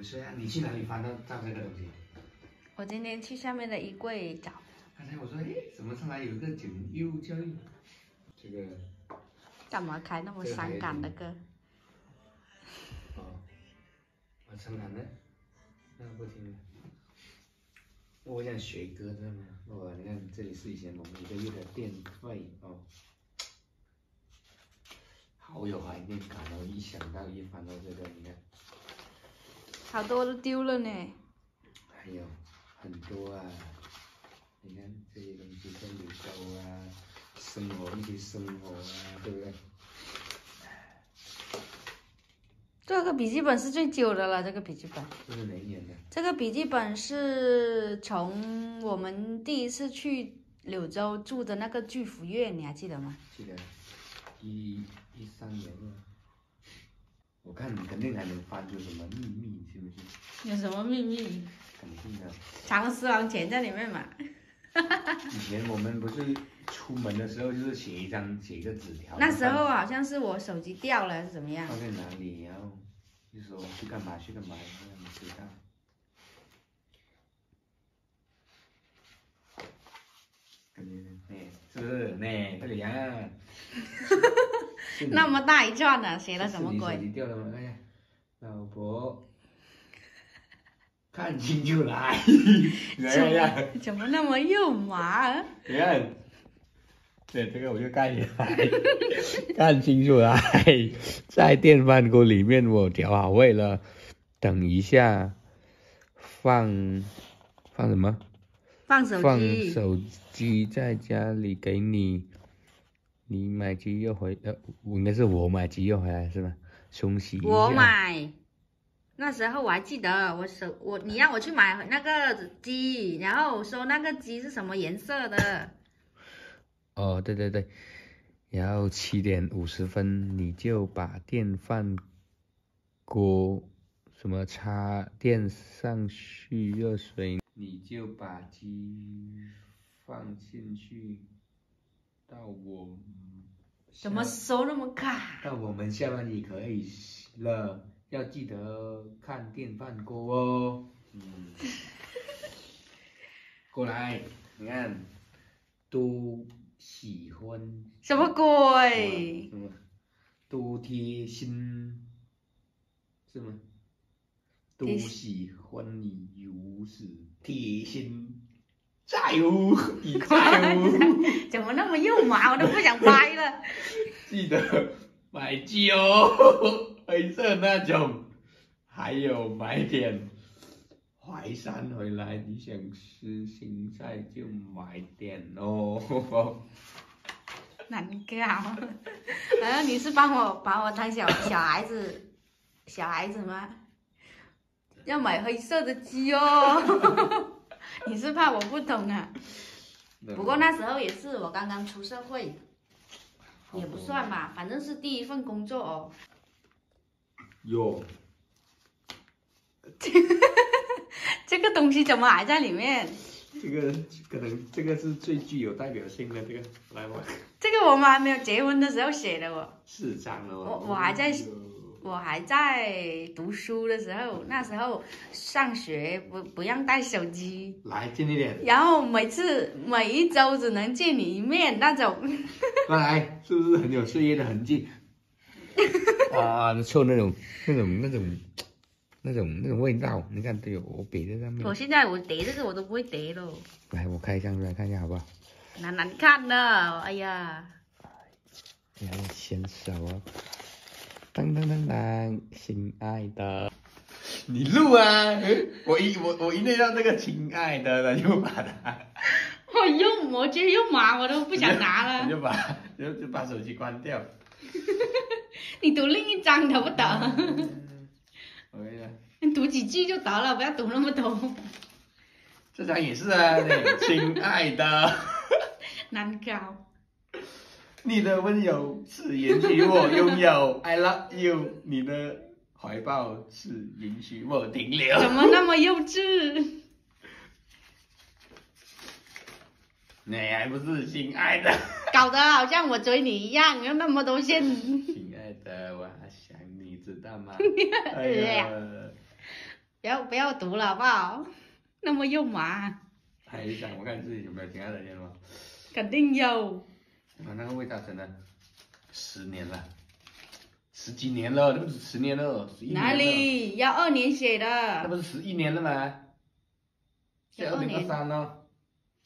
不是啊，你去哪里翻到到这个东西？我今天去下面的衣柜找，刚才我说，哎，怎么上来有一个简幼教育？这个干嘛开那么伤感的歌？哦，我伤感的，那不听了。我想学歌，知道吗？哇，你看这里是以前我们一个月的电费哦，好有怀念感哦！一想到一翻到这个，你看，好多都丢了呢。还有很多啊，你看这些东西在里头啊，生活一起生活啊，对不对？这个笔记本是最久的了，这个笔记本。这是哪一年的？这个笔记本是从我们第一次去柳州住的那个聚福苑，你还记得吗？记得，一一三年了。我看你肯定还能翻出什么秘密，是不是？有什么秘密？肯定的。藏私房钱在里面嘛。以前我们不是出门的时候就是写一张写一个纸条，那时候好像是我手机掉了还是怎么样？放在哪里，然后就说去干嘛去干嘛，让你知道。是不 是呢？这里啊，那么大一串呢，写了什么鬼你掉了吗？看一下，老婆，看清楚 来，你看一下。怎么那么肉麻啊？你看，对这个我就看起来，看清楚来，在电饭锅里面我调好味了，等一下放放什么？放手放机。手机在家里给你，你买鸡肉回呃，应该是我买鸡肉回来是吧？冲洗一下。我买，那时候我还记得，我手我你让我去买那个鸡，然后我说那个鸡是什么颜色的，哦，对对对，然后七点五十分你就把电饭锅什么插电上去热水，你就把鸡放进去，到我怎么收那么卡？到我们下班也可以了，要记得看电饭锅哦。嗯，过来，你看，都喜欢什么鬼？什么？都贴心，是吗？都贴喜欢你如此贴心，在乎 你在乎。怎么那么肉麻？我都不想拍了。记得买鸡哦，黑色那种，还有买点淮山回来，你想吃青菜就买点哦。难搞。然后你是帮我把我当小小孩子，小孩子吗？要买黑色的鸡哦。你是怕我不懂啊？不过那时候也是我刚刚出社会，也不算吧，反正是第一份工作哦。有 这个东西怎么还在里面？这个可能这个是最具有代表性的这个，来我这个我们还没有结婚的时候写的哦，四张了哦。我我还在我还在读书的时候，那时候上学不不让带手机，来近一点，然后每次每一周只能见你一面那种。来，是不是很有岁月的痕迹？啊，臭那种那种那种那种那种味道，你看都有我比在上面我。现在我叠这个我都不会叠了，来，我开一张出来看一下好不好？难难看的，哎呀，你还要牵手哦。当当当当，亲爱的，你录啊！我一我我一念到这个亲爱的了，就把它，我用我觉得用麻我都不想拿了。你就把就就把手机关掉。你读另一张得不得？我跟你讲，你读几句就得了，不要读那么多，这张也是啊，亲爱的。难搞。你的温柔是允许我拥有，I love you。你的怀抱是允许我停留。怎么那么幼稚？你还不是亲爱的？搞得好像我追你一样，有那么多线。亲爱的，我好想你，知道吗？哎呀，不要不要读了好不好？那么肉麻，还想我看自己有没有亲爱的天吗？肯定有。啊，那个味道真的十年了，十几年了，那不是十年了，十一哪？里？要二年写的。那不是十一年了吗？现在二零二三呢？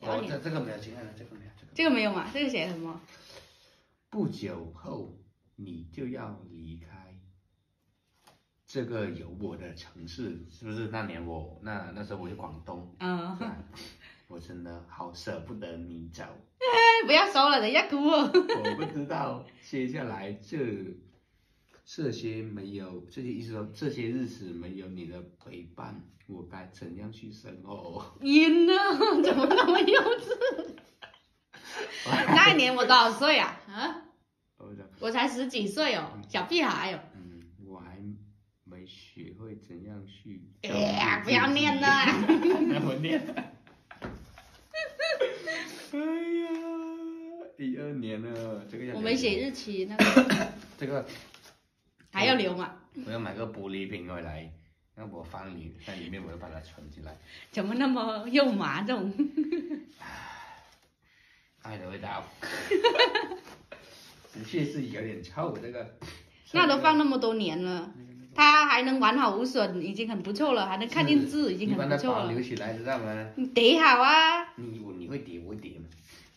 哦，这这个没有，亲爱的，这个没有，这个。这个没有嘛？这个写什么？不久后你就要离开这个有我的城市，是不是？那年我那那时候我去广东，嗯，我真的好舍不得你走。哎，不要说了，等一下哭哦。我不知道接下来这这些没有这些意思说这些日子没有你的陪伴，我该怎样去生活？晕了，怎么那么幼稚？那一年我多少岁啊？啊，我才十几岁哦，小屁孩哦。嗯，我还没学会怎样去。哎呀，不要念了。我念。第二年了，这个要我没写日期，那个 这个，还要留嘛？我要买个玻璃瓶回来，那我放里在里面，我要把它存起来。怎么那么肉麻这种？爱的味道，的确是有点臭，这个。那都放那么多年了，它还能完好无损，已经很不错了，还能看见字，已经你把它很不错了保留。起来，知道吗？你叠好啊！你我你会叠？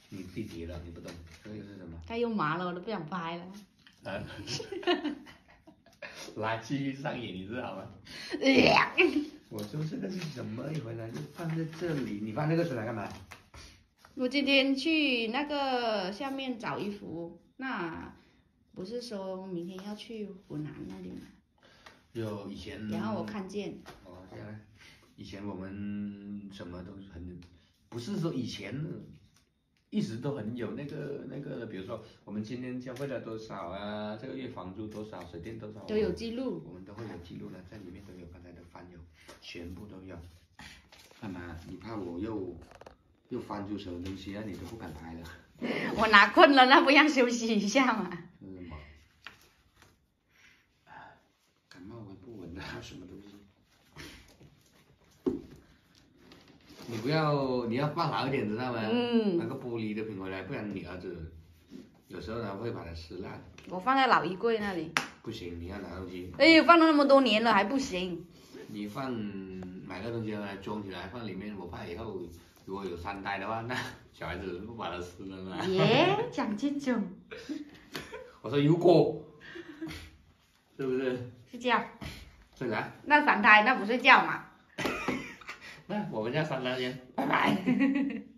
你自己叠了，你不懂，这个是什么？太肉麻了，我都不想拍了。啊，来继续上演，你知道吗？我说这个是什么？一回来就放在这里，你放这个出来干嘛？我今天去那个下面找衣服，那不是说明天要去湖南那里吗？就以前。然后我看见，哦，这样，以前我们什么都是很，不是说以前一直都很有那个那个的，比如说我们今天消费了多少啊，这个月房租多少，水电多少，都有记录。我们都会有记录的，在里面都有刚才的翻有，全部都有。干嘛？你怕我又又翻出什么东西啊？你都不敢拍了。我哪困了，那不让休息一下吗？是什么？感冒闻不稳啊？什么东西？你不要，你要放好一点，知道吗？嗯拿个玻璃的瓶回来，不然你儿子有时候呢会把它撕烂。我放在老衣柜那里。不行，你要拿东西，哎，放了那么多年了还不行。你放买个东西来装起来放里面，我怕以后如果有三代的话，那 小孩子不把它撕了吗？耶，讲这种 我说如果，是不是？睡觉，这个啊，那三胎那不睡觉嘛？那我们家三代先，拜拜。